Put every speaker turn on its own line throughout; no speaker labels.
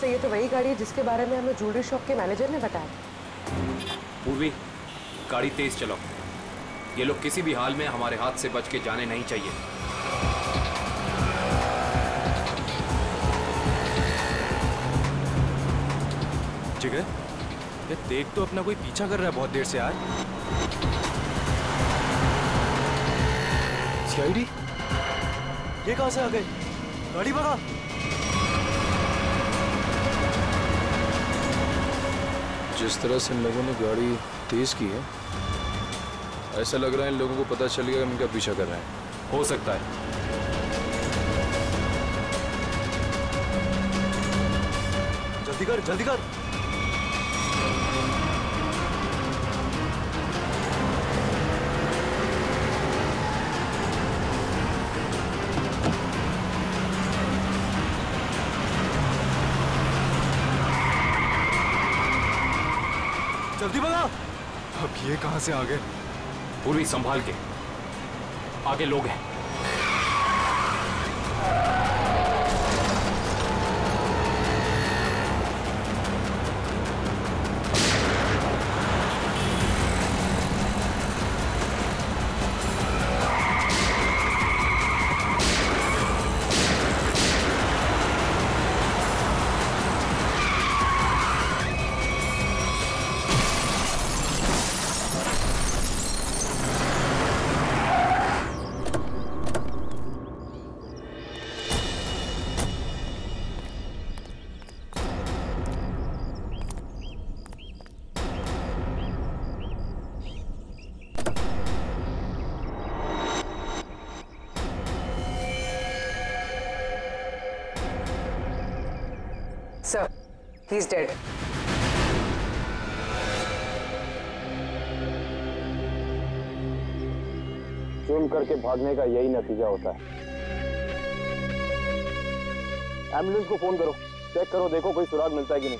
से ये तो वही गाड़ी है जिसके बारे में हमें ज्वेलरी शॉप के मैनेजर ने बताया।
पूर्वी गाड़ी तेज चलाओ। ये लोग किसी भी हाल में हमारे हाथ से बच के जाने नहीं चाहिए।
जिगर ये देख तो अपना कोई पीछा कर रहा है बहुत देर से यार। सीआईडी ये कहाँ से आ गए गाड़ी भगा।
जिस तरह से इन लोगों ने गाड़ी तेज की है, ऐसा लग रहा है इन लोगों को पता चल गया कि हम इनका पीछा कर रहे हैं।
हो सकता है।
जल्दी कर जल्दी कर। ये कहाँ से आ गए?
पूरी संभाल के। आगे लोग हैं।
ही dead.
जुर्म करके भागने का यही नतीजा होता है। एंबुलेंस को फ़ोन करो। चेक करो, देखो कोई सुराग मिलता है कि नहीं।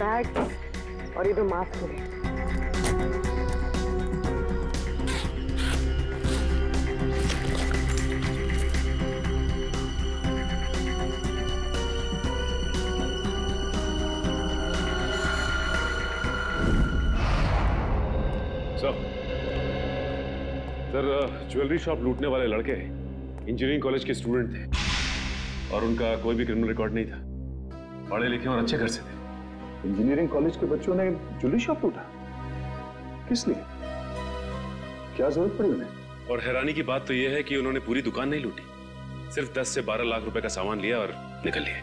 बैग और ये दो मास्क है
सर ज्वेलरी शॉप लूटने वाले लड़के इंजीनियरिंग कॉलेज के स्टूडेंट थे और उनका कोई भी क्रिमिनल रिकॉर्ड नहीं था पढ़े लिखे और अच्छे घर से
इंजीनियरिंग कॉलेज के बच्चों ने ज्वेलरी शॉप लूटा किस लिए? क्या ज़रूरत पड़ी उन्हें?
और हैरानी की बात तो यह है कि उन्होंने पूरी दुकान नहीं लूटी। सिर्फ़ 10 से 12 लाख रुपए का सामान लिया और निकल लिए।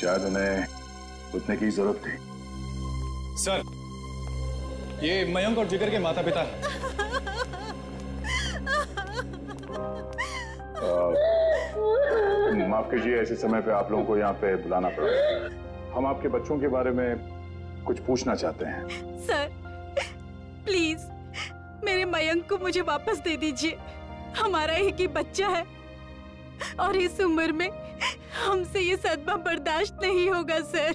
शायद उन्हें उतने की ज़रूरत थी।
सर ये मयंक और जिगर के माता पिता
माफ़ कीजिए ऐसे समय पे आप लोगों को यहाँ पे बुलाना पड़ा। हम आपके बच्चों के बारे में कुछ पूछना चाहते हैं।
सर प्लीज़ मेरे मयंक को मुझे वापस दे दीजिए। हमारा एक ही बच्चा है। और इस उम्र में हमसे ये सदमा बर्दाश्त नहीं होगा सर।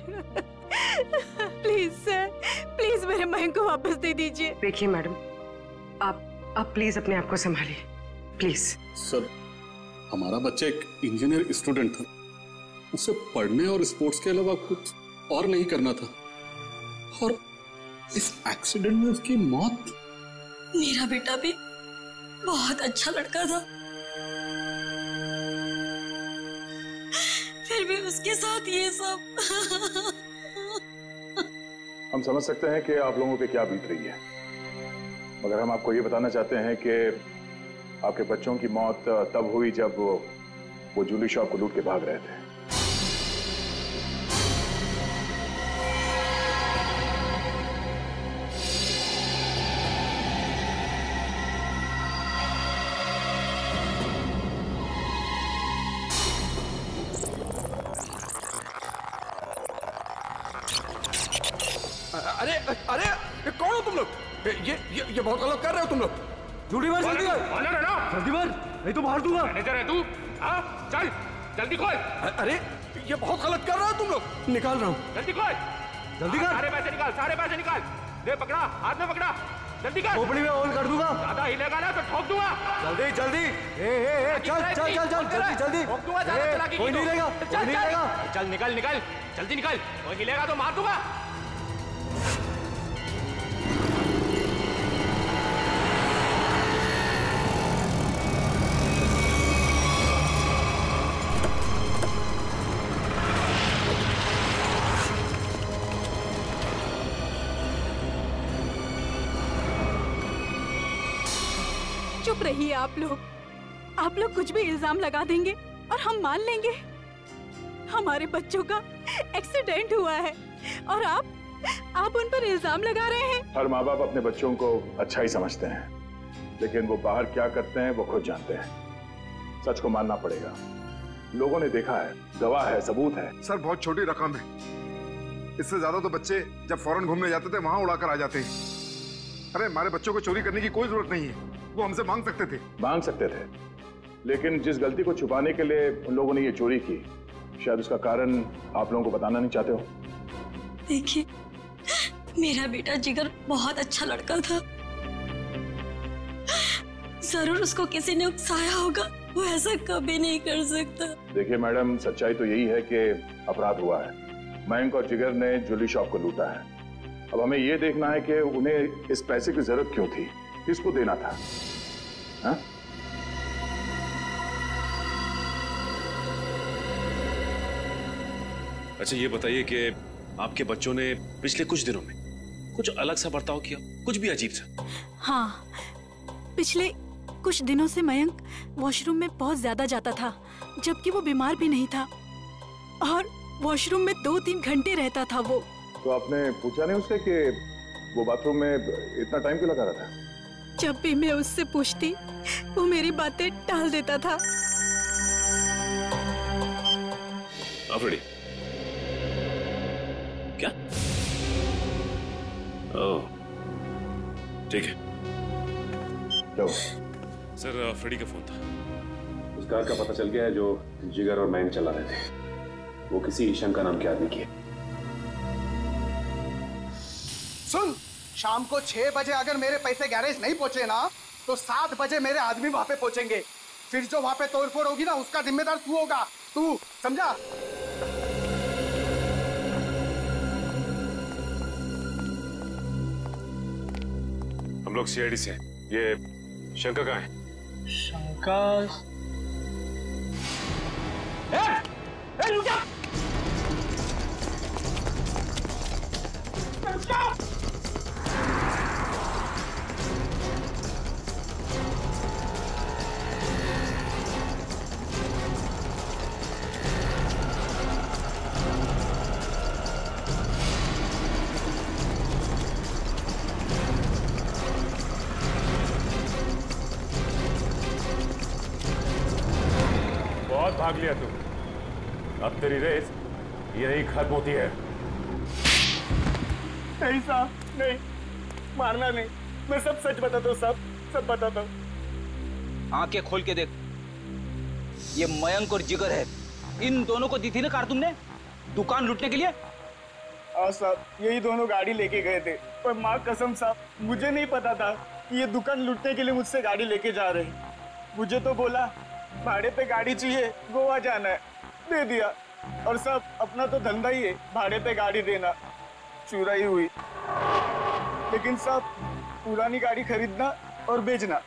प्लीज़ सर प्लीज़ मेरे मयंक को वापस दे दीजिए।
देखिए मैडम आप आप प्लीज़ अपने आप को संभालिए। प्लीज़।
सर हमारा बच्चा एक इंजीनियर स्टूडेंट था। उसे पढ़ने और स्पोर्ट्स के अलावा कुछ और नहीं करना था। और इस एक्सीडेंट में उसकी मौत।
मेरा बेटा भी बहुत अच्छा लड़का था। फिर भी उसके साथ ये सब।
हम समझ सकते हैं कि आप लोगों पे क्या बीत रही है। मगर हम आपको ये बताना चाहते हैं कि आपके बच्चों की मौत तब हुई जब वो जूली शॉप को लूट के भाग रहे थे।
अरे अरे कौन हो तुम लोग? ये ये, ये बहुत गलत कर रहे हो तुम लोग।
जल्दी मार जल्दी
है ना
जल्दी मार नहीं तो मार दूँगा।
मैनेजर है तू। हाँ चल जल्दी खोल। अरे ये बहुत गलत कर रहे हो तुम लोग। निकाल रहा हूँ।
जल्दी खोल।
जल्दी
कर।
सारे पैसे निकाल सारे पैसे निकाल। दे पकड़ा हाथ में पकड़ा। जल्दी कर।
खोपड़ी में ऑन कर दूँगा।
ज़्यादा हिलेगा ना तो ठोक दूँगा।
जल्दी जल्दी। ए ए ए चल चल चल चल जल्दी जल्दी।
ठोक दूँगा ज़्यादा चलाकी
कोई नहीं। रहेगा कोई नहीं। रहेगा
चल निकल निकल जल्दी निकल। कोई हिलेगा तो मार दूँगा।
रहिए आप लोग। आप लोग कुछ भी इल्ज़ाम लगा देंगे और हम मान लेंगे। हमारे बच्चों का एक्सीडेंट हुआ है और आप आप उन पर इल्ज़ाम लगा रहे हैं।
हर माँ बाप अपने बच्चों को अच्छा ही समझते हैं। लेकिन वो बाहर क्या करते हैं वो खुद जानते हैं। सच को मानना पड़ेगा। लोगों ने देखा है गवाह है सबूत है।
सर बहुत छोटी रकम है। इससे ज़्यादा तो बच्चे जब फॉरन घूमने जाते थे वहाँ उड़ाकर आ जाते हैं। अरे हमारे बच्चों को चोरी करने की कोई ज़रूरत नहीं है। वो हमसे मांग सकते थे।
मांग सकते थे। लेकिन जिस गलती को छुपाने के लिए उन लोगों ने ये चोरी की शायद उसका कारण आप लोगों को बताना नहीं चाहते हो।
देखिए मेरा बेटा जिगर बहुत अच्छा लड़का था। ज़रूर उसको किसी ने उकसाया होगा वो ऐसा कभी नहीं कर सकता।
देखिए मैडम सच्चाई तो यही है कि अपराध हुआ है। मयंक और जिगर ने ज्वेलरी शॉप को लूटा है। अब हमें ये देखना है कि उन्हें इस पैसे की ज़रूरत क्यों थी। किसको देना था? हा?
अच्छा ये बताइए कि आपके बच्चों ने पिछले कुछ दिनों में कुछ अलग सा बर्ताव किया? कुछ भी अजीब सा।
हाँ पिछले कुछ दिनों से मयंक वॉशरूम में बहुत ज़्यादा जाता था जबकि वो बीमार भी नहीं था। और वॉशरूम में दो तीन घंटे रहता था वो।
तो आपने पूछा नहीं उससे कि वो बाथरूम में इतना टाइम क्यों लगा रहा था
जब भी मैं उससे पूछती वो मेरी बातें टाल देता था।
रेडी क्या? ओह। ठीक है। सर फ्रेडी का फ़ोन था।
उस कार का पता चल गया है जो जिगर और मैंग चला रहे थे। वो किसी ईशंका का नाम के आदमी की है।
सुन शाम को छह बजे अगर मेरे पैसे गैरेज नहीं पहुँचे ना तो सात बजे मेरे आदमी वहाँ पे पहुँचेंगे। फिर जो वहाँ पे तोड़फोड़ होगी ना उसका जिम्मेदार तू होगा। तू समझा?
हम लोग सीआईडी से ये शंकर कहाँ है?
शंकर?
बहुत
सच बताता हूँ सब सब बताता हूँ
आँखें खोल के देख। ये मयंक और जिगर है। इन दोनों को दी थी ना कार तुमने? दुकान लूटने के लिए?
हाँ साहब यही दोनों गाड़ी लेके गए थे। पर माँ कसम साहब मुझे नहीं पता था कि ये दुकान लूटने के लिए मुझसे गाड़ी लेके जा रहे हैं। मुझे तो बोला भाड़े पे गाड़ी चाहिए गोवा जाना है। दे दिया। और सब अपना तो धंधा ही है भाड़े पे गाड़ी देना। चुराई हुई। लेकिन सब पुरानी गाड़ी खरीदना और बेचना।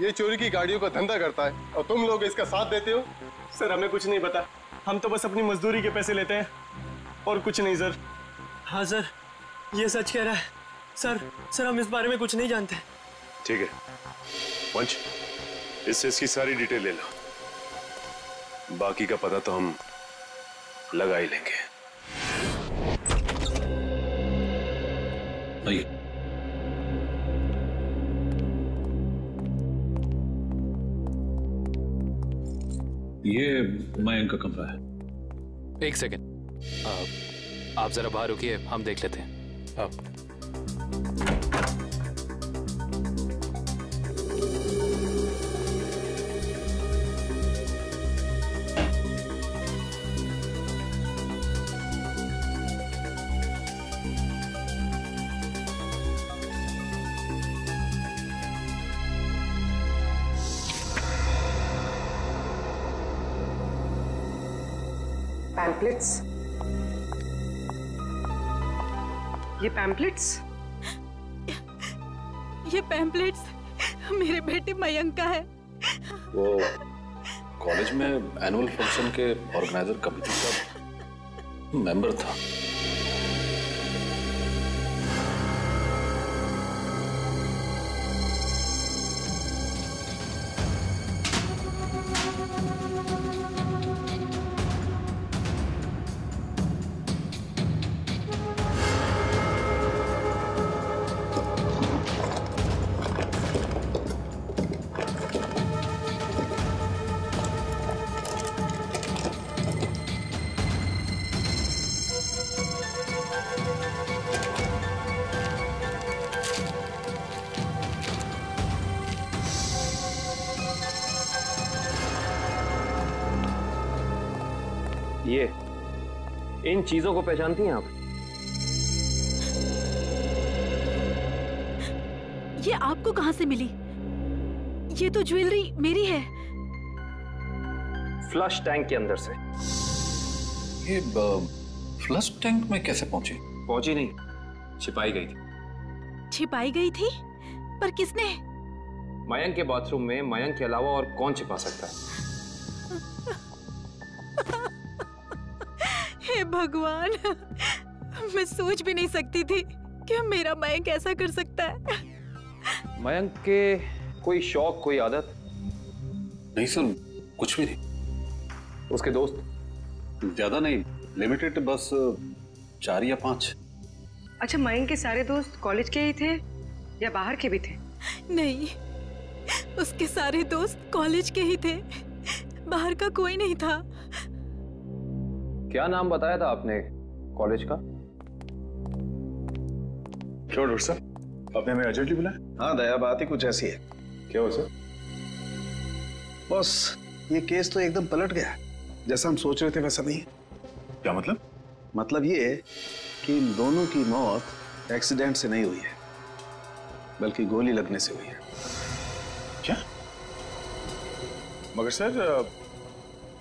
ये चोरी की गाड़ियों का धंधा करता है और तुम लोग इसका साथ देते हो?
सर हमें कुछ नहीं पता। हम तो बस अपनी मजदूरी के पैसे लेते हैं। और कुछ नहीं सर। हाँ सर। ये सच कह रहा है। सर सर हम इस बारे में कुछ नहीं जानते।
ठीक है। पंच इससे इसकी सारी डिटेल ले लो। बाकी का पता तो हम लगा ही लेंगे।
ये मयंक का कमरा है।
एक सेकेंड। आप जरा बाहर रुकिए, हम देख लेते हैं।
आप
पैम्पलेट्स ये पैम्पलेट्स
ये पैम्पलेट्स मेरे बेटे मयंक का है।
वो कॉलेज में एनुअल फ़ंक्शन के ऑर्गेनाइजर कमिटी का मेंबर था।
चीज़ों को पहचानती हैं आप?
ये आपको कहाँ से मिली? ये तो ज्वेलरी मेरी है।
फ्लश टैंक के अंदर से।
ये फ्लश टैंक में कैसे पहुँची?
पहुँची नहीं। छिपाई गई थी।
छिपाई गई थी? पर किसने?
मयंक के बाथरूम में मयंक के अलावा और कौन छिपा सकता है?
भगवान। मैं सोच भी नहीं सकती थी कि मेरा मयंक ऐसा कर सकता है।
मयंक के कोई शौक कोई आदत?
नहीं सर कुछ भी नहीं।
उसके दोस्त?
ज़्यादा नहीं लिमिटेड बस चार या पाँच।
अच्छा मयंक के सारे दोस्त कॉलेज के ही थे या बाहर के भी थे?
नहीं उसके सारे दोस्त कॉलेज के ही थे। बाहर का कोई नहीं था।
क्या नाम बताया था आपने कॉलेज का?
क्यों डॉक्टर साहब? आपने हमें अर्जेंटली बुलाया?
हाँ दया बात ही कुछ ऐसी है।
क्या हुआ सर?
बस ये केस तो एकदम पलट गया। जैसा हम सोच रहे थे वैसा नहीं
क्या मतलब?
मतलब ये है कि इन दोनों की मौत एक्सीडेंट से नहीं हुई है बल्कि गोली लगने से हुई है।
क्या? मगर सर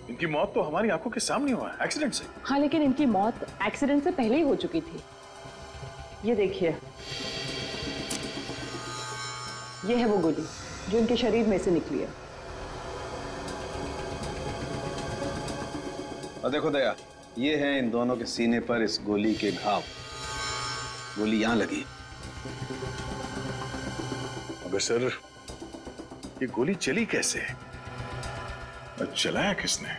इनकी मौत तो हमारी आँखों के सामने हुआ है एक्सीडेंट से।
हाँ लेकिन इनकी मौत एक्सीडेंट से पहले ही हो चुकी थी। ये देखिए। ये है वो गोली जो इनके शरीर में से निकली है।
और देखो दया ये है इन दोनों के सीने पर इस गोली के घाव। गोली यहाँ लगी।
मगर सर ये गोली चली कैसे? और चलाया किसने?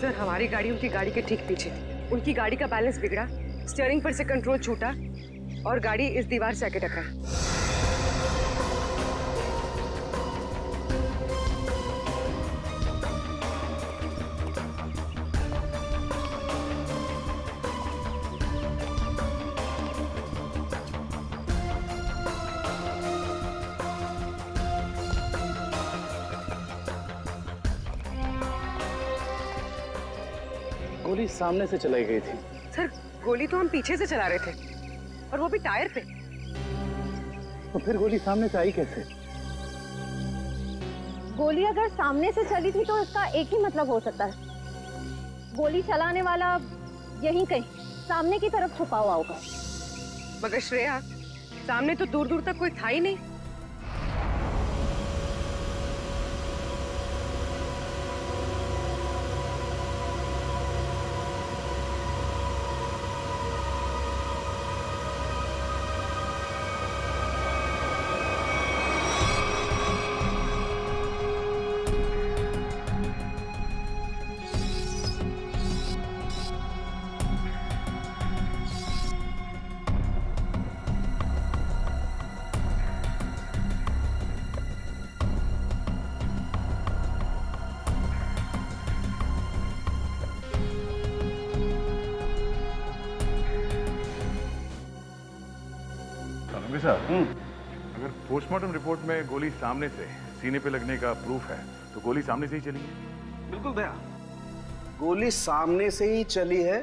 सर, हमारी गाड़ी उनकी गाड़ी के ठीक पीछे। थी उनकी गाड़ी का बैलेंस बिगड़ा, स्टीयरिंग पर से कंट्रोल छूटा, और गाड़ी इस दीवार से आके टकरा।
सामने से चलाई गई थी।
सर गोली तो हम पीछे से चला रहे थे। और वो भी टायर पे।
तो फिर गोली सामने से आई कैसे?
गोली अगर सामने से चली थी तो इसका एक ही मतलब हो सकता है। गोली चलाने वाला यहीं कहीं सामने की तरफ़ छुपा हुआ होगा।
मगर श्रेया सामने तो दूर दूर तक कोई था ही नहीं।
साहब। अगर पोस्टमार्टम रिपोर्ट में गोली सामने से सीने पे लगने का प्रूफ है तो गोली सामने से ही चली है।
बिल्कुल भैया। गोली सामने से ही चली है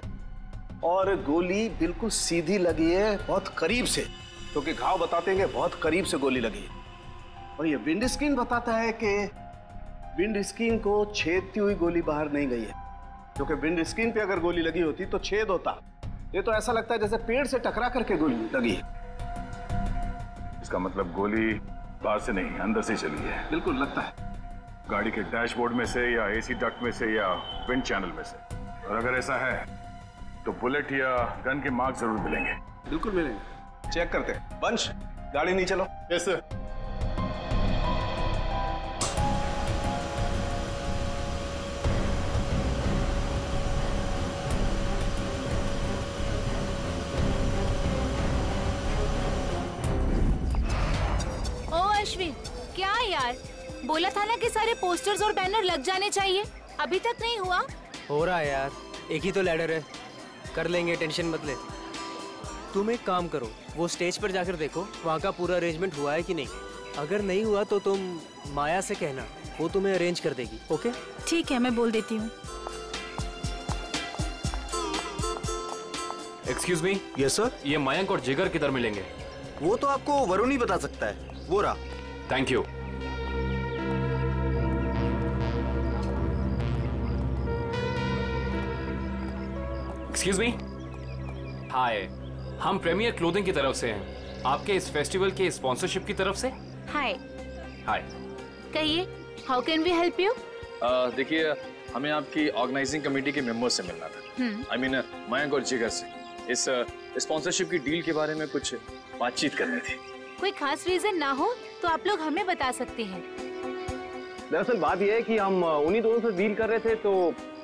और गोली बिल्कुल सीधी लगी है बहुत करीब से क्योंकि घाव बताते हैं कि बहुत करीब से गोली लगी है। और ये विंड स्क्रीन बताता है कि विंड स्क्रीन को छेदती हुई गोली बाहर नहीं गई है क्योंकि विंड स्क्रीन पे अगर गोली लगी होती तो छेद होता। ये तो ऐसा लगता है जैसे पेड़ से टकरा करके गोली लगी है।
इसका मतलब गोली बाहर से नहीं अंदर से चली है।
बिल्कुल लगता है।
गाड़ी के डैशबोर्ड में से या एसी डक्ट में से या विंड चैनल में से। और अगर ऐसा है तो बुलेट या गन के मार्क ज़रूर मिलेंगे।
बिल्कुल मिलेंगे। चेक करते हैं। वंश गाड़ी नहीं चलो
यस सर
अश्विन क्या यार? बोला था ना कि सारे पोस्टर्स और बैनर लग जाने चाहिए। अभी तक नहीं हुआ।
हो रहा है यार। एक ही तो लैडर है। कर लेंगे टेंशन मत ले। तुम एक काम करो वो स्टेज पर जाकर देखो वहाँ का पूरा अरेंजमेंट हुआ है कि नहीं। अगर नहीं हुआ तो तुम माया से कहना वो तुम्हें अरेंज कर देगी ओके?
ठीक है मैं बोल देती हूँ।
एक्सक्यूज मी
यस सर
ये मयंक और जिगर किधर मिलेंगे?
वो तो आपको वरुण ही बता सकता है। वो रहा।
Thank you excuse me hi हम प्रीमियर क्लोथिंग की तरफ़ से हैं। आपके इस फेस्टिवल के स्पॉन्सरशिप की तरफ़ से?
हाय
हाय
कहिए how can we help you
देखिए हमें आपकी ऑर्गेनाइजिंग कमेटी के मेंबर से मिलना था। आई मीन मयंक और जिगर से। इस स्पॉन्सरशिप की डील के बारे में कुछ बातचीत करनी थी।
कोई खास रीजन ना हो तो आप लोग हमें बता सकते हैं।
दरअसल बात यह है कि हम उन्हीं दोनों से डील कर रहे थे तो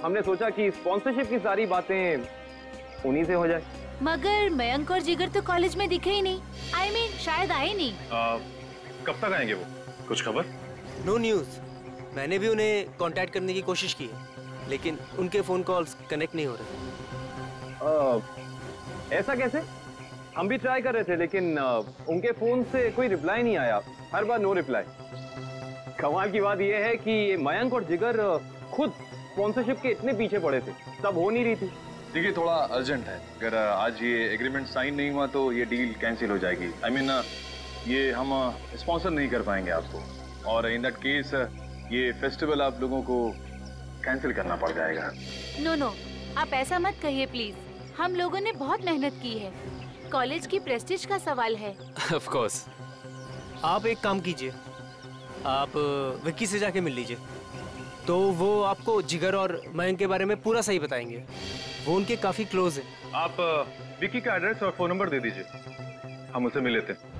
हमने सोचा कि स्पॉन्सरशिप की सारी बातें उन्हीं से हो जाए।
मगर मयंक और जिगर तो कॉलेज में दिखे ही नहीं। आई I मीन mean, शायद आए नहीं।
आ, कब तक आएँगे वो? कुछ खबर?
नो न्यूज़ मैंने भी उन्हें कांटेक्ट करने की कोशिश की है लेकिन उनके फ़ोन कॉल्स कनेक्ट नहीं हो रहे।
आ, ऐसा कैसे? हम भी ट्राई कर रहे थे लेकिन उनके फ़ोन से कोई रिप्लाई नहीं आया। हर बार नो रिप्लाई कमाल की बात यह है कि मयंक और जिगर खुद स्पॉन्सरशिप के इतने पीछे पड़े थे। तब हो नहीं रही थी।
देखिए थोड़ा अर्जेंट है। अगर आज ये एग्रीमेंट साइन नहीं हुआ तो ये डील कैंसिल हो जाएगी। आई I मीन mean, ये हम स्पॉन्सर नहीं कर पाएँगे आपको। और इन दैट केस ये फेस्टिवल आप लोगों को कैंसिल करना पड़ जाएगा।
नो no, नो no, आप ऐसा मत कहिए प्लीज़ हम लोगों ने बहुत मेहनत की है। कॉलेज की प्रेस्टिज का सवाल है।
ऑफ़ कोर्स
आप एक काम कीजिए। आप विक्की से जाके मिल लीजिए। तो वो आपको जिगर और मयंक के बारे में पूरा सही बताएँगे। वो उनके काफ़ी क्लोज है।
आप विक्की का एड्रेस और फ़ोन नंबर दे दीजिए। हम उसे मिल लेते हैं।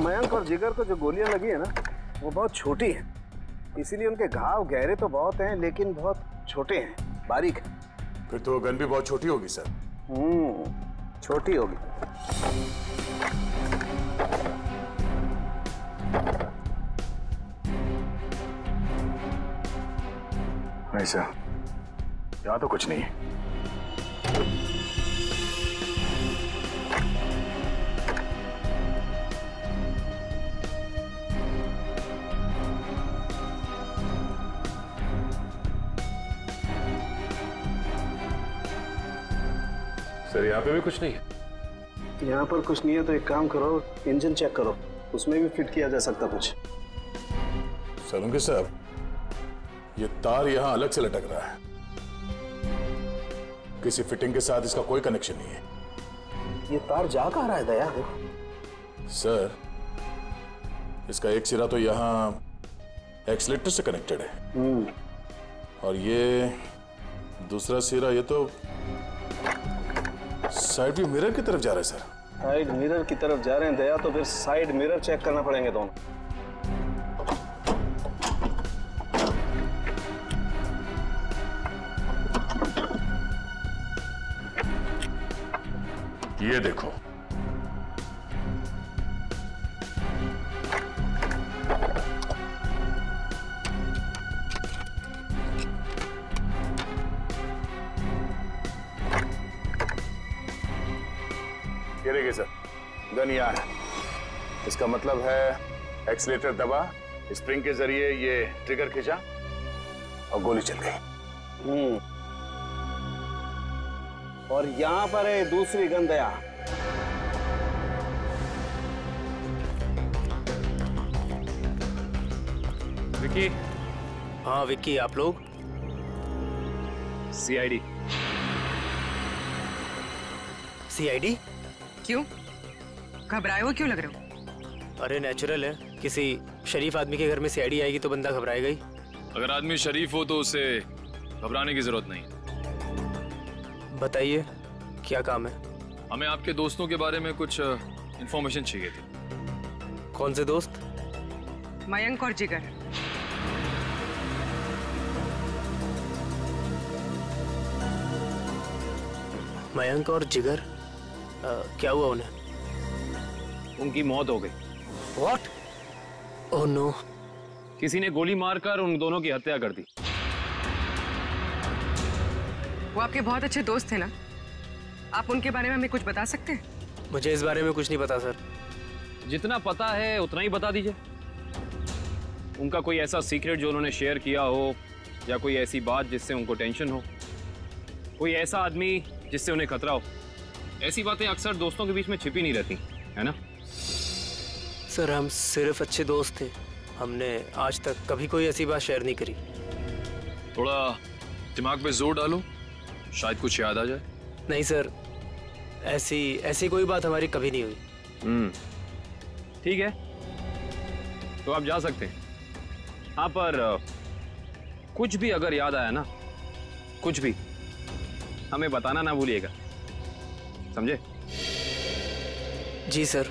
मयंक और जिगर को जो गोलियाँ लगी है ना वो बहुत छोटी है। इसीलिए उनके घाव गहरे तो बहुत हैं लेकिन बहुत छोटे हैं बारीक हैं।
फिर तो गन भी बहुत छोटी होगी सर।
हम्म छोटी होगी।
नहीं सर। यहाँ तो कुछ नहीं है।
सर यहाँ पे भी कुछ नहीं है।
यहाँ पर कुछ नहीं है तो एक काम करो इंजन चेक करो। उसमें भी फिट किया जा सकता कुछ।
सलूँगे साहब ये तार यहाँ अलग से लटक रहा है। किसी फिटिंग के साथ इसका कोई कनेक्शन नहीं है।
ये तार जा कहाँ रहा है दया?
सर इसका एक सिरा तो यहाँ एक्सलेटर से कनेक्टेड है। और ये दूसरा सिरा ये तो साइड व्यू मिरर की तरफ़ जा रहे हैं सर
साइड मिरर की तरफ़ जा रहे हैं दया तो फिर साइड मिरर चेक करना पड़ेंगे दोनों।
ये देखो गन यहाँ है। इसका मतलब है एक्सलेटर दबा स्प्रिंग के ज़रिए ये ट्रिगर खींचा और गोली चल गई।
हम्म। और यहाँ पर है दूसरी गन दया
विकी।
हाँ विक्की आप लोग?
सीआईडी
सीआईडी
क्यों? घबराए हो क्यों लग रहे हो?
अरे नेचुरल है। किसी शरीफ आदमी के घर में सीआईडी आएगी तो बंदा घबराएगा ही।
अगर आदमी शरीफ हो तो उसे घबराने की ज़रूरत नहीं।
बताइए क्या काम है?
हमें आपके दोस्तों के बारे में कुछ इन्फॉर्मेशन चाहिए थी।
कौन से दोस्त?
मयंक और जिगर।
मयंक और जिगर? आ, क्या हुआ उन्हें?
उनकी मौत हो गई।
व्हाट ओह नो
किसी ने गोली मारकर उन दोनों की हत्या कर दी।
वो आपके बहुत अच्छे दोस्त थे ना? आप उनके बारे में हमें कुछ बता सकते हैं?
मुझे इस बारे में कुछ नहीं पता सर।
जितना पता है उतना ही बता दीजिए। उनका कोई ऐसा सीक्रेट जो उन्होंने शेयर किया हो या कोई ऐसी बात जिससे उनको टेंशन हो? कोई ऐसा आदमी जिससे उन्हें खतरा हो? ऐसी बातें अक्सर दोस्तों के बीच में छिपी नहीं रहती है ना?
सर हम सिर्फ़ अच्छे दोस्त थे। हमने आज तक कभी कोई ऐसी बात शेयर नहीं करी।
थोड़ा दिमाग पे ज़ोर डालो शायद कुछ याद आ जाए।
नहीं सर ऐसी ऐसी कोई बात हमारी कभी नहीं हुई।
हम्म ठीक है। तो आप जा सकते हैं। हाँ पर कुछ भी अगर याद आया ना कुछ भी हमें बताना ना भूलिएगा। समझे?
जी सर।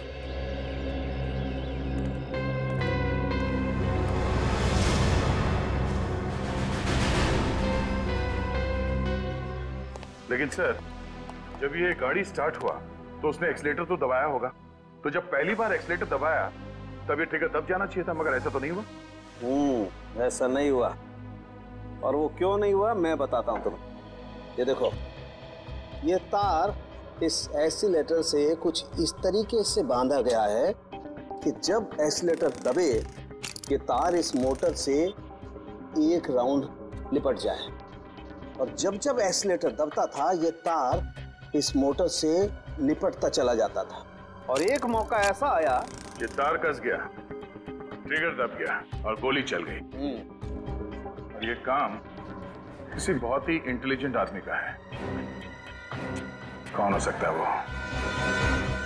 लेकिन सर जब ये गाड़ी स्टार्ट हुआ तो उसने एक्सीलेटर तो दबाया होगा। तो जब पहली बार एक्सीलेटर दबाया तब ये ट्रिगर दब जाना चाहिए था मगर ऐसा तो नहीं हुआ।
हम्म ऐसा नहीं हुआ। और वो क्यों नहीं हुआ मैं बताता हूँ तुम्हें। ये देखो ये तार इस एक्सीलेटर से कुछ इस तरीके से बांधा गया है कि जब एक्सीलेटर दबे ये तार इस मोटर से एक राउंड लिपट जाए। और जब जब एक्सीलेटर दबता था ये तार इस मोटर से लिपटता चला जाता था। और एक मौका ऐसा आया
ये तार कस गया ट्रिगर दब गया और गोली चल गई। और ये काम किसी बहुत ही इंटेलिजेंट आदमी का है। कौन हो सकता है वो?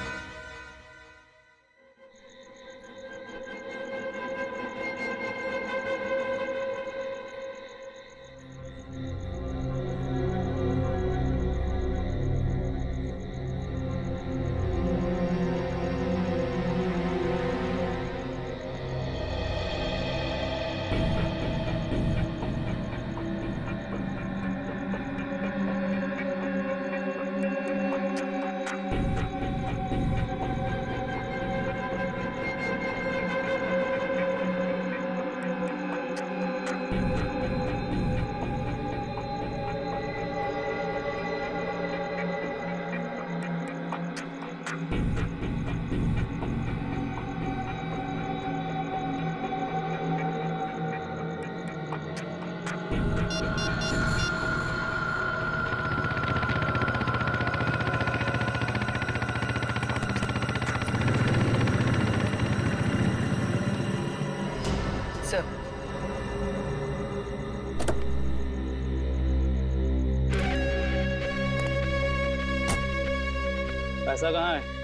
पैसा कहाँ है?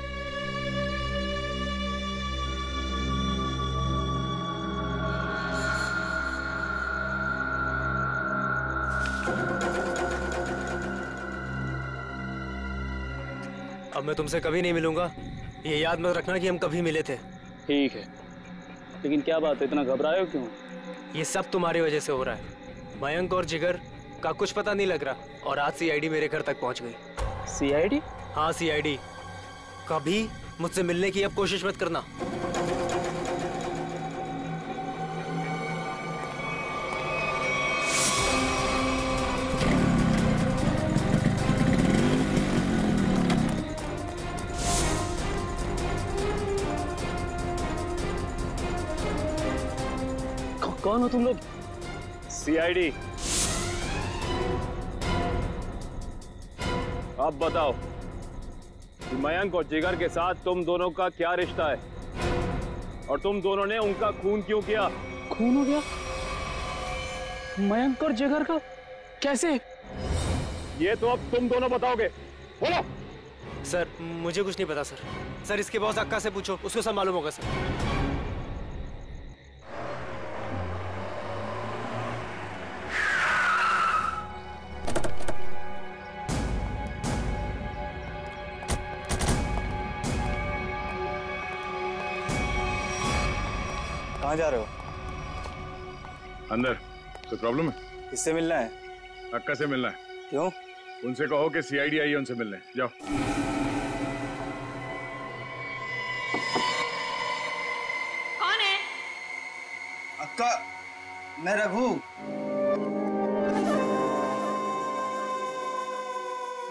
अब मैं तुमसे कभी नहीं मिलूँगा। ये याद मत रखना कि हम कभी मिले थे।
ठीक है। लेकिन क्या बात है इतना घबराए हो क्यों?
ये सब तुम्हारी वजह से हो रहा है। मयंक और जिगर का कुछ पता नहीं लग रहा और आज सीआईडी मेरे घर तक पहुँच गई।
सीआईडी
हाँ सीआईडी कभी मुझसे मिलने की अब कोशिश मत करना।
कौन हो तुम लोग? सीआईडी अब बताओ। मयंक और जिगर के साथ तुम दोनों का क्या रिश्ता है? और तुम दोनों ने उनका खून क्यों किया?
खून हो गया? मयंक और जिगर का? कैसे?
ये तो अब तुम दोनों बताओगे। बोलो।
सर मुझे कुछ नहीं पता सर। सर इसके बहुत अक्का से पूछो उसको सब मालूम होगा सर।
कहाँ जा रहे हो?
अंदर। कोई प्रॉब्लम है?
किससे मिलना है?
अक्का से मिलना है।
क्यों?
उनसे कहो कि सीआईडी आई है उनसे मिलने। जाओ।
कौन है?
अक्का मैं रघु।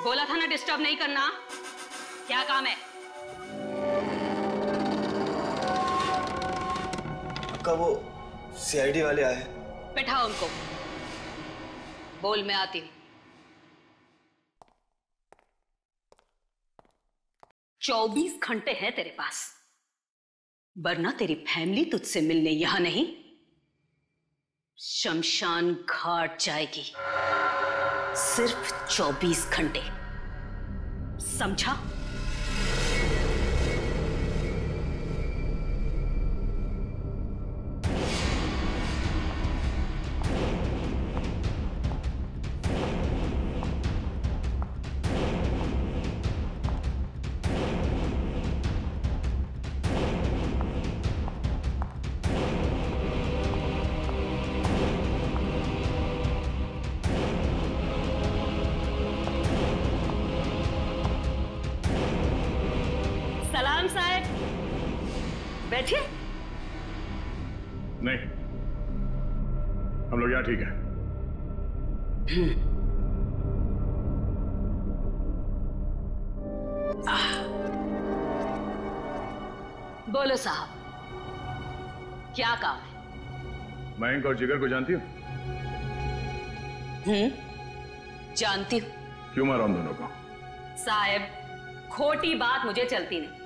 बोला था ना डिस्टर्ब नहीं करना। क्या काम है?
अक्का वो सीआईडी वाले आए हैं।
उनको। बोल, मैं आती हूँ। चौबीस घंटे हैं तेरे पास। वरना तेरी फैमिली तुझसे मिलने यहाँ नहीं। शमशान घाट जाएगी। सिर्फ़ चौबीस घंटे। समझा? बोलो साहब क्या काम है?
मयंक और जिगर को जानती हो?
हम्म जानती हूँ।
क्यों मारा उन दोनों को?
साहब खोटी बात मुझे चलती नहीं।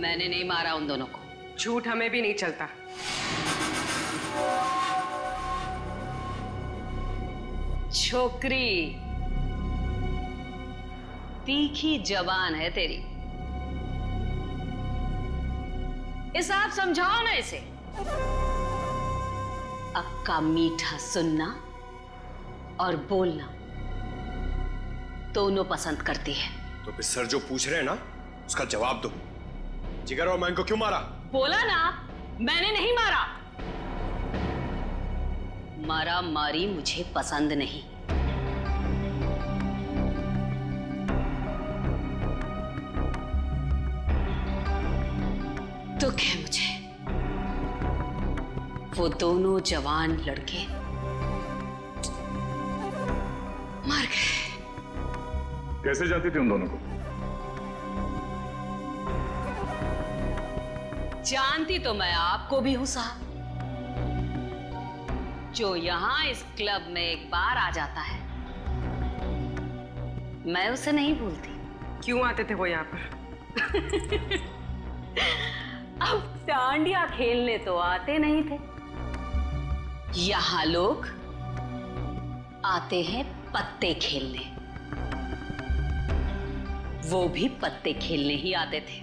मैंने नहीं मारा उन दोनों को।
झूठ हमें भी नहीं चलता।
छोकरी। तीखी जबान है तेरी। इस आप समझाओ ना इसे। अक्का मीठा सुनना और बोलना। दोनों पसंद करती है।
तो फिर सर जो पूछ रहे हैं ना उसका जवाब दो। जिगर और मैं को क्यों मारा?
बोला ना मैंने नहीं मारा। मारा मारी मुझे पसंद नहीं। दुख है मुझे। वो दोनों जवान लड़के मर गए
कैसे जानती थी उन दोनों को?
जानती तो मैं आपको भी हूँ साहब। जो यहाँ इस क्लब में एक बार आ जाता है मैं उसे नहीं भूलती।
क्यों आते थे वो यहाँ पर?
अब डांडिया खेलने तो आते नहीं थे। यहाँ लोग आते हैं पत्ते खेलने। वो भी पत्ते खेलने ही आते थे?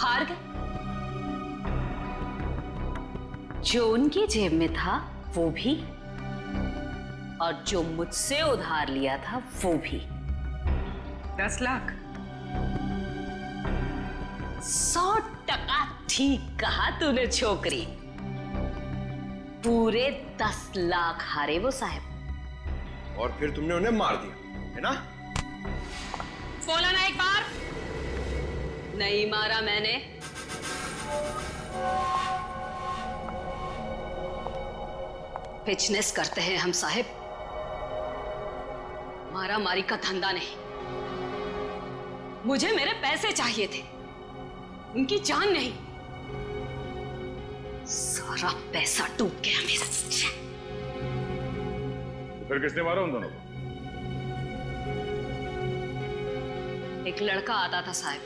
हार गए। जो उनकी जेब में था वो भी। और जो मुझसे उधार लिया था वो भी।
दस लाख।
सौ टका ठीक कहा तूने छोकरी। पूरे दस लाख हारे वो साहब।
और फिर तुमने उन्हें मार दिया है ना?
बोला ना एक बार। नहीं मारा मैंने। बिज़नेस करते हैं हम साहेब। मारा मारी का धंधा नहीं। मुझे मेरे पैसे चाहिए थे। उनकी जान नहीं। सारा पैसा डूब गया मेरा
फिर किसने मारा उन दोनों को?
एक लड़का आता था साहब।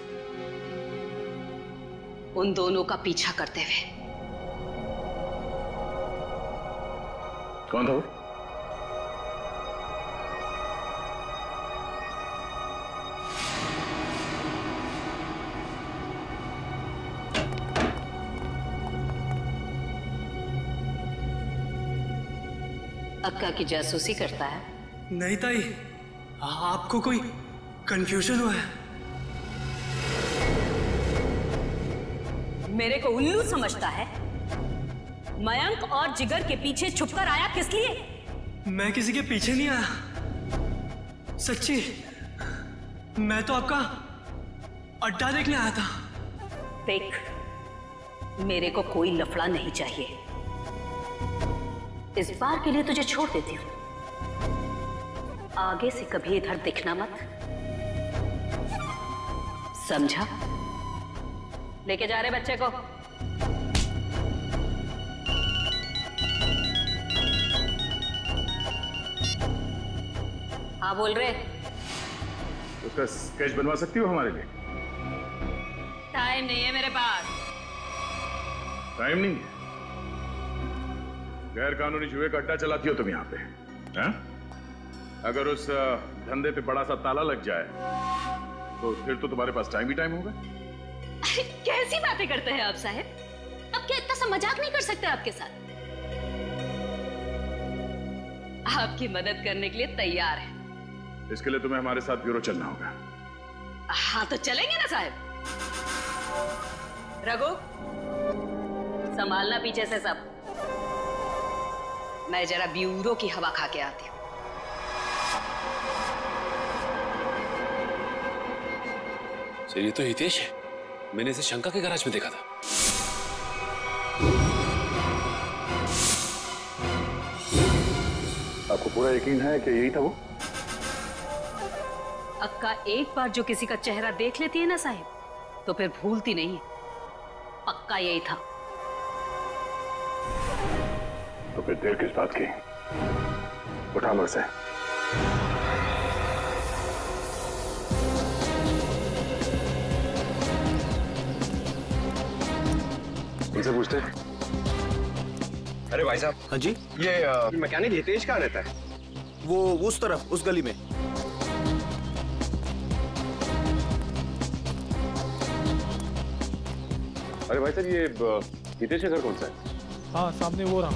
उन दोनों का पीछा करते हुए।
कौन था वो?
अक्का की जासूसी करता है।
नहीं ताई आपको कोई कंफ्यूजन हुआ है?
मेरे को उल्लू समझता है। मयंक और जिगर के पीछे छुपकर आया किस लिए?
मैं किसी के पीछे नहीं आया। सच्ची मैं तो आपका अड्डा देखने आया था।
देख मेरे को कोई लफड़ा नहीं चाहिए। इस बार के लिए तुझे छोड़ देती हूँ। आगे से कभी इधर दिखना मत। समझा? लेके जा रहे बच्चे को। हाँ बोल रहे।
उसका स्केच बनवा सकती हो हमारे लिए?
टाइम नहीं है मेरे पास।
टाइम नहीं है? गैर कानूनी जुए का अड्डा चलाती हो तुम यहाँ पे हैं? अगर उस धंधे पे बड़ा सा ताला लग जाए तो फिर तो तुम्हारे पास टाइम ही टाइम होगा।
कैसी बातें करते हैं आप साहब? अब क्या इतना सा मज़ाक नहीं कर सकते आपके साथ? आपकी मदद करने के लिए तैयार है।
इसके लिए तुम्हें हमारे साथ ब्यूरो चलना होगा।
हाँ तो चलेंगे ना साहब? रघु संभालना पीछे से सब। मैं जरा ब्यूरो की हवा खा के आती हूँ।
सर ये तो हितेश है। मैंने इसे शंका के गैराज में देखा था।
आपको पूरा यकीन है कि यही था वो?
अक्का एक बार जो किसी का चेहरा देख लेती है ना साहिब तो फिर भूलती नहीं पक्का यही था।
तो फिर देर किस बात की? उठा लो से।
उनसे पूछते
अरे भाई साहब
हाँ जी।
ये मैकेनिक हितेश कहाँ रहता है?
वो उस तरफ़ उस गली में।
अरे भाई साहब ये हितेश का घर कौन सा है?
हाँ सामने वो रहा।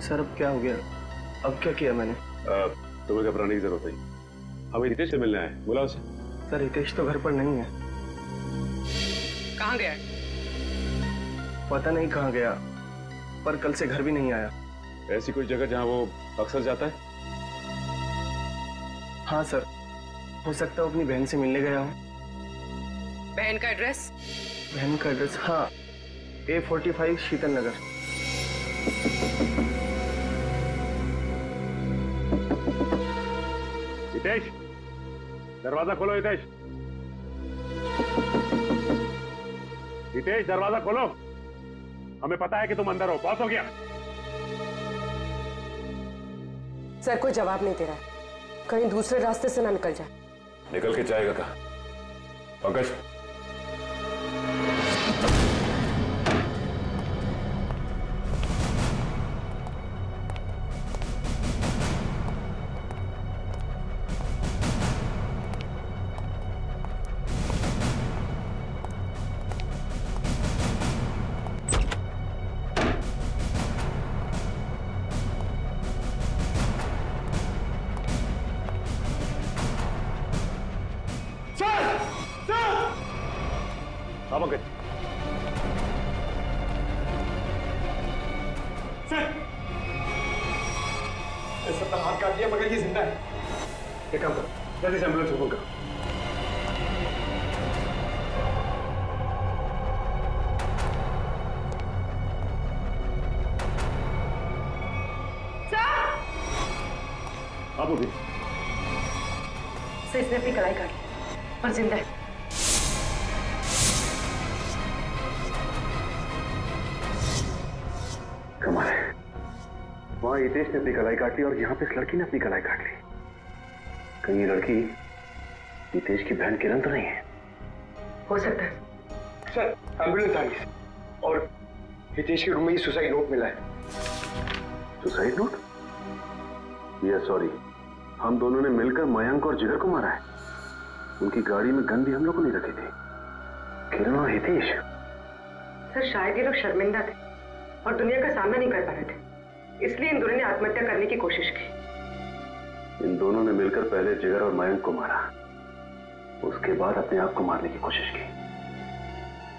सर अब क्या हो गया? अब क्या किया मैंने?
तुम्हें घबराने की ज़रूरत नहीं। हमें हितेश से मिलने आए बुला उसे।
सर हितेश तो घर पर नहीं है।
कहाँ गया है?
पता नहीं कहाँ गया पर कल से घर भी नहीं आया।
ऐसी कोई जगह जहाँ वो अक्सर जाता है?
हाँ सर हो सकता है वो अपनी बहन से मिलने गया हो।
बहन का एड्रेस?
बहन का एड्रेस हाँ A forty five Sheetal Nagar
Hitesh दरवाज़ा खोलो हितेश। हितेश दरवाज़ा खोलो। हमें पता है कि तुम अंदर हो। बहुत हो गया।
सर कोई जवाब नहीं दे रहा है। कहीं दूसरे रास्ते से ना निकल जाए।
निकल के जाएगा कहा? पंकज से
इसने अपनी कलाई काटी। पर ज़िंदा है।
कमाल है वहाँ हितेश ने अपनी कलाई काट ली और यहाँ पे इस लड़की ने अपनी कलाई काट ली। कहीं ये लड़की हितेश की बहन किरण तो नहीं है?
हो सकता है।
सर एंबुलेंस आ गई और हितेश के रूम में ही सुसाइड नोट मिला है।
सुसाइड नोट ये सॉरी हम दोनों ने मिलकर मयंक और जिगर को मारा है। उनकी गाड़ी में गन भी हम लोगों ने रखी थी। किरण और हितेश।
सर शायद ये लोग शर्मिंदा थे और दुनिया का सामना नहीं कर पा रहे थे। इसलिए इन दोनों ने आत्महत्या करने की कोशिश की।
इन दोनों ने मिलकर पहले जिगर और मयंक को मारा। उसके बाद अपने आप को मारने की कोशिश की।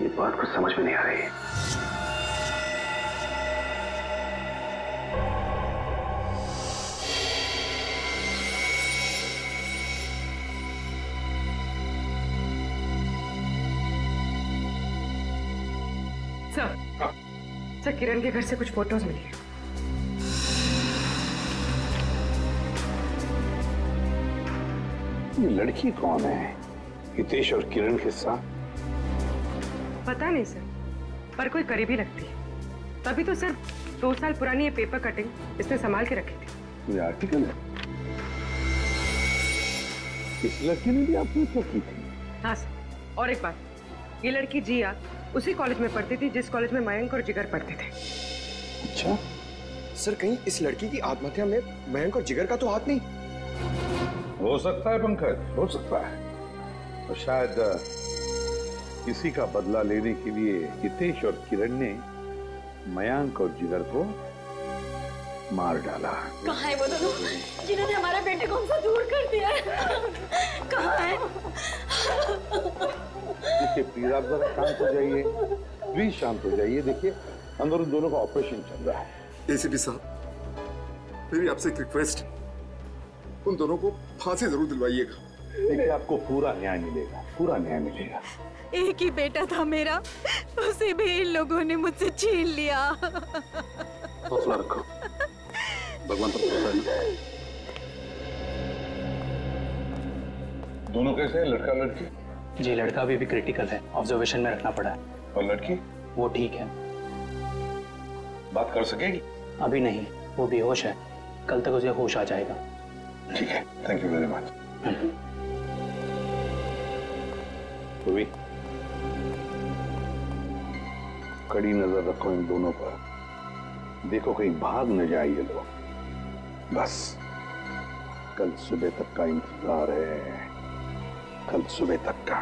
ये बात कुछ समझ में नहीं आ रही। है
किरण के घर से कुछ फ़ोटोज़ मिली हैं।
ये लड़की कौन है? हितेश और किरण के साथ?
पता नहीं सर। पर कोई करीबी लगती है। तभी तो सर दो साल पुरानी ये पेपर कटिंग इसने संभाल के रखी थी।
ये आर्टिकल है। इस लड़की ने भी आत्महत्या की थी?
हाँ सर। और एक बात। ये लड़की जिया उसी कॉलेज में पढ़ती थी जिस कॉलेज में मयंक और जिगर पढ़ते थे।
अच्छा? सर कहीं इस लड़की की आत्महत्या में मयंक और जिगर का तो हाथ नहीं?
हो सकता है पंकज हो सकता है।
और शायद किसी का बदला लेने के लिए हितेश और किरण ने मयांक और जिगर को मार डाला।
कहाँ है वो दोनों? जिन्होंने हमारे बेटे को हमसे दूर कर दिया है? कहाँ है?
देखिए आप जरा शांत हो जाइए। प्लीज़ शांत हो जाइए। देखिए अंदर उन दोनों का ऑपरेशन चल रहा है।
एसीपी साहब मेरी आपसे एक रिक्वेस्ट उन दोनों को फांसी ज़रूर दिलवाइएगा।
देखिए आपको पूरा न्याय मिलेगा। पूरा न्याय मिलेगा।
एक ही बेटा था मेरा। उसे भी इन लोगों ने मुझसे छीन लिया।
हौसला रखो। भगवान पर भरोसा है ना।
दोनों कैसे हैं लड़का लड़की?
जी लड़का अभी भी क्रिटिकल है। ऑब्जर्वेशन में रखना पड़ा है।
और लड़की?
वो ठीक है।
बात कर सकेगी?
अभी नहीं वो बेहोश है। कल तक उसे होश आ जाएगा।
ठीक है थैंक यू वेरी मच
कड़ी नज़र रखो इन दोनों पर। देखो कहीं भाग न जाए ये लोग। बस। कल सुबह तक का इंतज़ार है। कल सुबह तक का।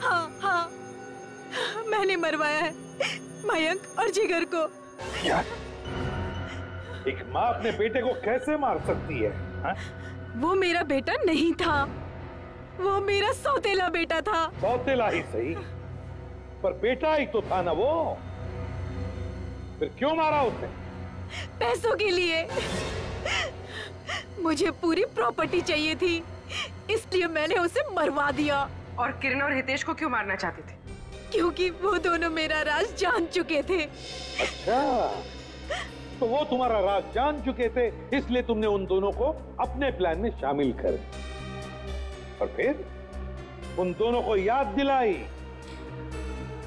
हाँ
हाँ। मैंने मरवाया है। मयंक और जिगर को।
यार एक माँ अपने बेटे को कैसे मार सकती है हा?
वो मेरा बेटा नहीं था। वो मेरा सौतेला बेटा था।
सौतेला ही सही। पर बेटा ही तो था ना वो। फिर क्यों मारा उसने?
पैसों के लिए। मुझे पूरी प्रॉपर्टी चाहिए थी। इसलिए मैंने उसे मरवा दिया।
और किरण और हितेश को क्यों मारना चाहते थे?
क्योंकि वो दोनों मेरा राज जान चुके थे।
अच्छा तो वो तुम्हारा राज जान चुके थे इसलिए तुमने उन दोनों को अपने प्लान में शामिल कर और फिर उन दोनों को याद दिलाई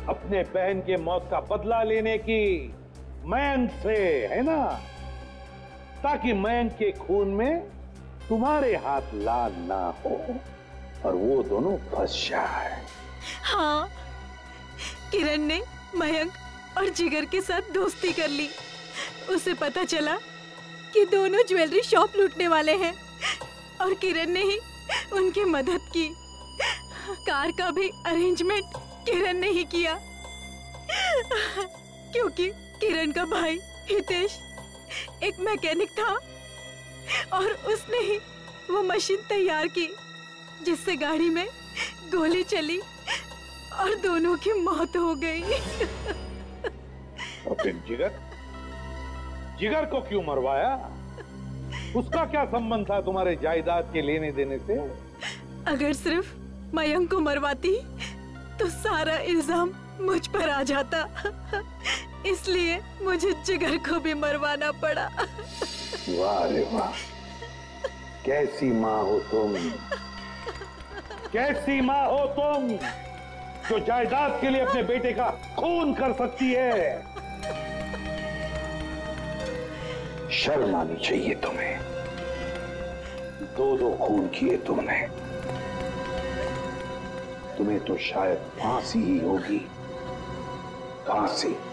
अपने बहन के मौत का बदला लेने की। मयंक से है ना? ताकि मयंक के खून में तुम्हारे हाथ लाल ना हो और वो दोनों फंस जाए।
हाँ किरण ने मयंक और जिगर के साथ दोस्ती कर ली। उसे पता चला कि दोनों ज्वेलरी शॉप लूटने वाले हैं और किरण ने ही उनकी मदद की। कार का भी अरेंजमेंट किरण ने ही किया। क्योंकि किरण का भाई हितेश एक मैकेनिक था और उसने ही वो मशीन तैयार की जिससे गाड़ी में गोली चली और दोनों की मौत हो गई।
फिर जिगर? जिगर को क्यों मरवाया? उसका क्या संबंध था तुम्हारे जायदाद के लेने देने से?
अगर सिर्फ़ मयंक को मरवाती तो सारा इल्ज़ाम मुझ पर आ जाता। इसलिए मुझे जिगर को भी मरवाना पड़ा।
वाह रे कैसी माँ हो तुम? कैसी माँ हो तुम जो जायदाद के लिए अपने बेटे का खून कर सकती है? शर्म आनी चाहिए तुम्हें। दो दो खून किए तुमने। तुम्हें तो शायद फांसी ही होगी। फांसी।